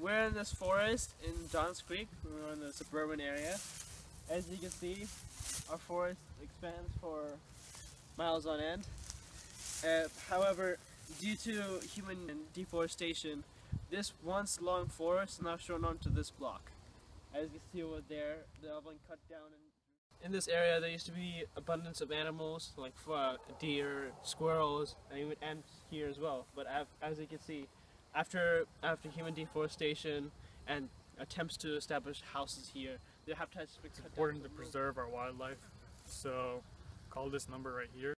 we're in this forest in Johns Creek. We're in the suburban area. As you can see, our forest expands for miles on end. Uh, however, due to human deforestation, this once long forest is now shown onto this block. As you can see over there, they have been cut down. In this area, there used to be abundance of animals like uh, deer, squirrels, and even ants here as well. But as you can see, after after human deforestation and attempts to establish houses here, the been It's important to preserve our wildlife, so call this number right here.